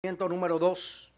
número 2.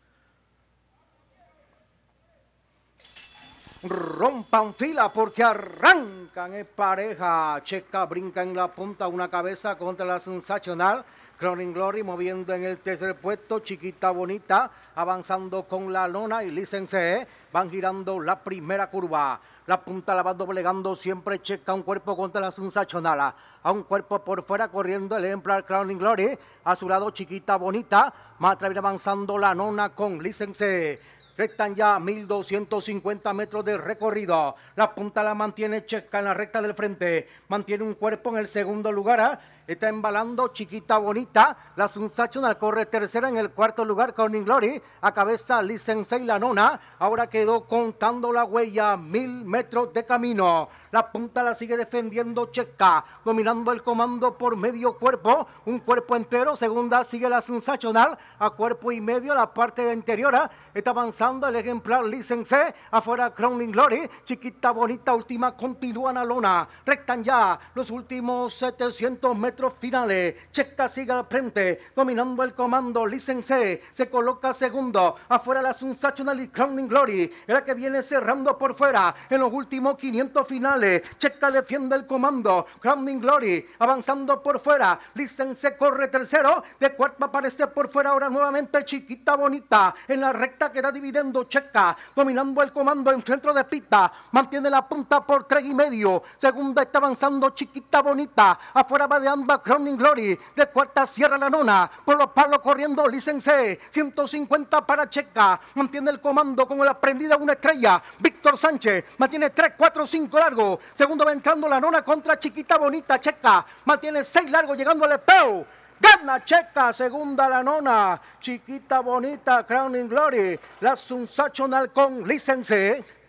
Rompan fila porque arrancan en pareja. Checa brinca en la punta una cabeza contra la sensacional. Crowning Glory moviendo en el tercer puesto. Chiquita Bonita avanzando con la lona y License van girando la primera curva. La punta la va doblegando siempre. Checa un cuerpo contra la sensacional. A un cuerpo por fuera corriendo el ejemplar Crowning Glory. A su lado Chiquita Bonita. Más avanzando la nona con License. Restan ya 1250 metros de recorrido. La punta la mantiene Checa en la recta del frente. Mantiene un cuerpo en el segundo lugar. Está embalando Chiquita Bonita. La Sensational corre tercera en el cuarto lugar con Inglory. A cabeza License y la nona. Ahora quedó contando la huella. Mil metros de camino. La punta la sigue defendiendo Checa. Dominando el comando por medio cuerpo. Un cuerpo entero. Segunda sigue la Sensational. A cuerpo y medio la parte interior. Está avanzando el ejemplar License. Afuera Crowning Glory. Chiquita Bonita última continúa la lona. Rectan ya los últimos 700 metros finales. Checa sigue al frente, dominando el comando. License se coloca segundo. Afuera la Sensational y Crowning Glory. Era que viene cerrando por fuera en los últimos 500 finales. Checa defiende el comando. Crowning Glory avanzando por fuera. License corre tercero. De cuarto aparece por fuera ahora nuevamente Chiquita Bonita. En la recta queda dividiendo Checa. Dominando el comando en centro de pista. Mantiene la punta por tres y medio. Segunda está avanzando Chiquita Bonita. Afuera va de Crowning Glory. De cuarta cierra la nona. Por los palos corriendo License. 150 para Checa. Mantiene el comando con la prendida una estrella. Víctor Sánchez mantiene 3, 4, 5 largo. Segundo va entrando la nona contra Chiquita Bonita Checa. Mantiene 6 largo llegando al espeo. Gana Checa, segunda la nona. Chiquita Bonita, Crowning Glory. La Sensational con License.